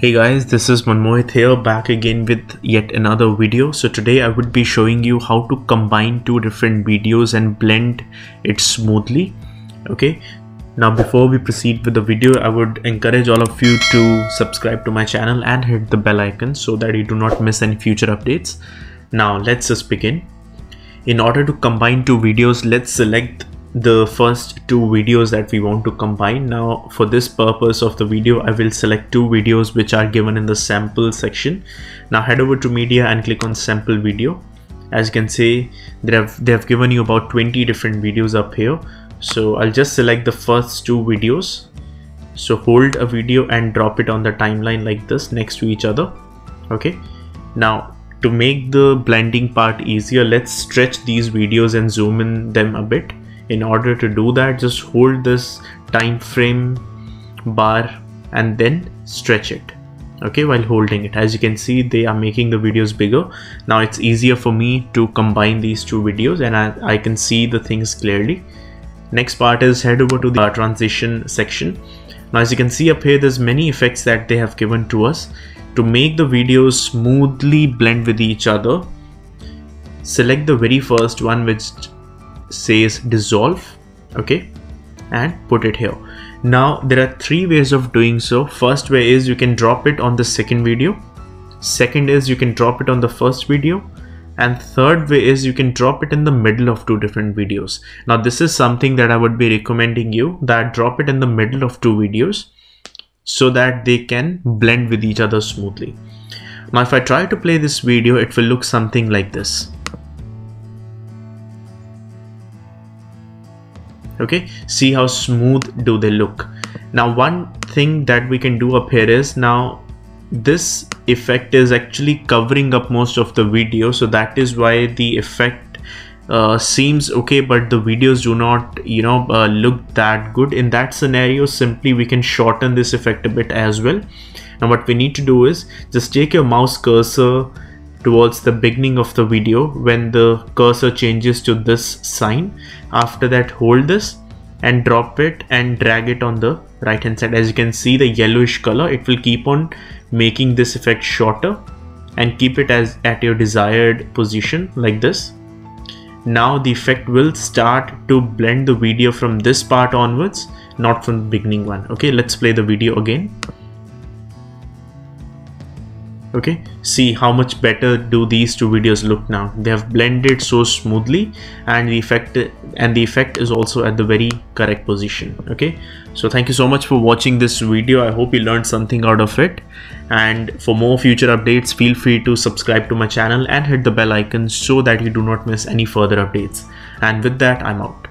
Hey guys, this is Manmohit here back again with yet another video. So today I would be showing you how to combine two different videos and blend it smoothly. Okay, now before we proceed with the video, I would encourage all of you to subscribe to my channel and hit the bell icon so that you do not miss any future updates. Now let's just begin. In order to combine two videos, let's select the first two videos that we want to combine. Now for this purpose of the video i will select two videos which are given in the sample section. Now head over to media and click on sample video. As you can see they have they have given you about 20 different videos up here. So i'll just select the first two videos. So hold a video and drop it on the timeline like this next to each other. Okay. Now to make the blending part easier let's stretch these videos and zoom in them a bit in order to do that just hold this time frame bar and then stretch it okay while holding it. As you can see they are making the videos bigger. Now it's easier for me to combine these two videos and I, I can see the things clearly. Next part is head over to the transition section. Now as you can see up here there's many effects that they have given to us to make the videos smoothly blend with each other. Select the very first one which says dissolve okay and put it here. Now there are three ways of doing so. First way is you can drop it on the second video. Second is you can drop it on the first video. And third way is you can drop it in the middle of two different videos. Now this is something that i would be recommending you that drop it in the middle of two videos so that they can blend with each other smoothly. Now if i try to play this video it will look something like this okay? See how smooth do they look. Now one thing that we can do up here is now this effect is actually covering up most of the video. So that is why the effect uh, seems okay but the videos do not you know uh, look that good. In that scenario simply we can shorten this effect a bit as well. Now what we need to do is just take your mouse cursor towards the beginning of the video when the cursor changes to this sign. After that hold this and drop it and drag it on the right hand side. As you can see the yellowish color it will keep on making this effect shorter and keep it as at your desired position like this. Now the effect will start to blend the video from this part onwards not from the beginning one. Okay let's play the video again okay see how much better do these two videos look now. They have blended so smoothly and the effect and the effect is also at the very correct position. Okay so thank you so much for watching this video. I hope you learned something out of it. And for more future updates feel free to subscribe to my channel and hit the bell icon so that you do not miss any further updates. And with that i'm out